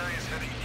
guy is heading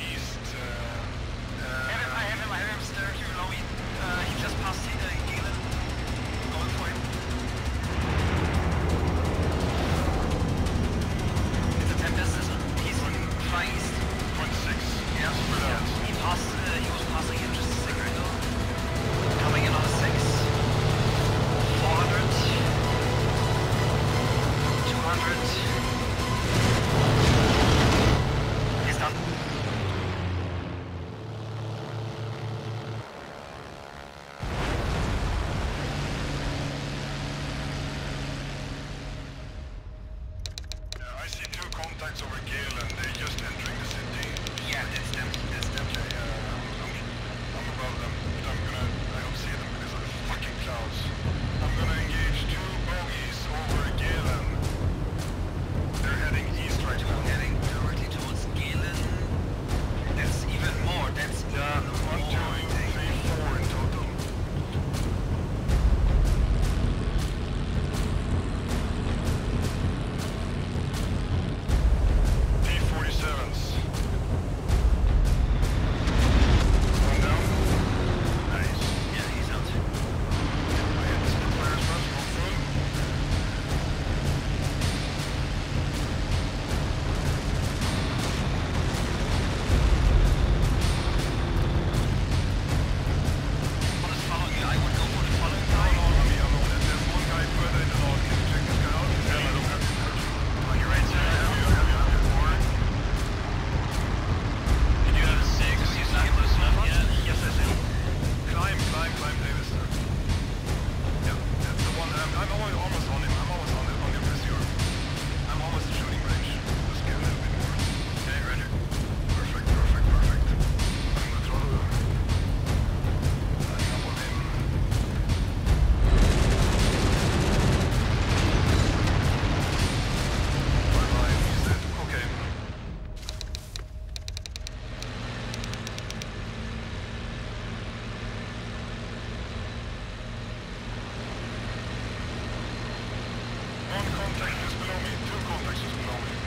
Contact is gloomy. Two contacts is gloomy.